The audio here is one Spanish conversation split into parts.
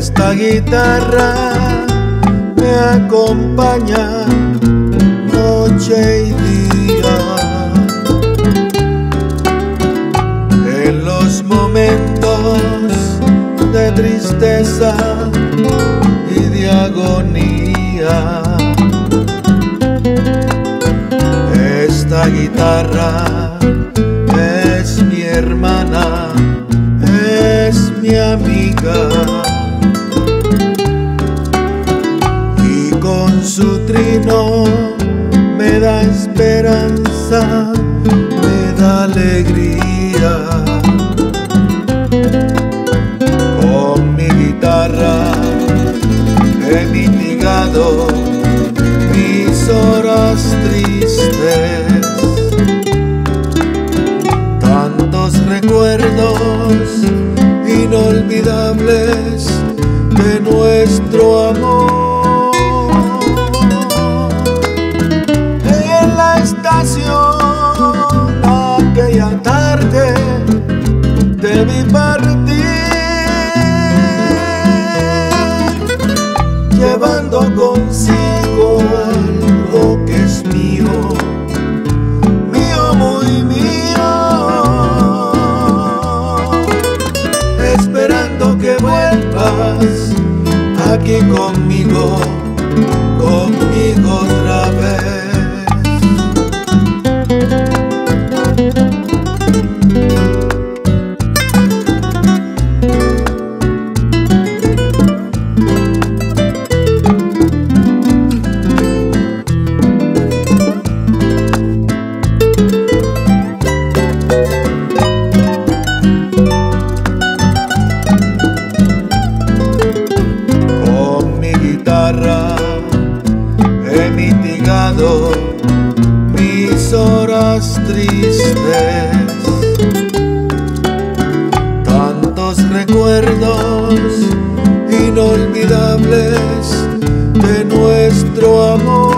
Esta guitarra me acompaña Los momentos de tristeza y de agonía. Esta guitarra es mi hermana, es mi amiga. Y con su trino me da esperanza, mis horas tristes, tantos recuerdos inolvidables de nuestro amor. Vuelvas aquí conmigo, conmigo horas tristes, tantos recuerdos inolvidables de nuestro amor.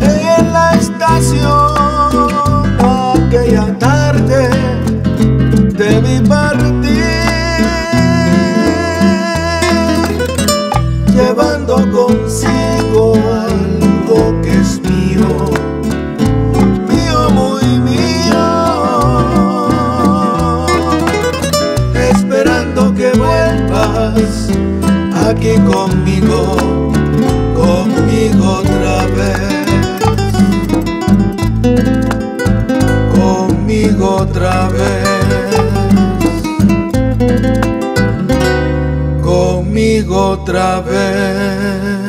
En la estación aquella tarde debí partir, llevando consigo aquí conmigo, conmigo otra vez. Conmigo otra vez. Conmigo otra vez.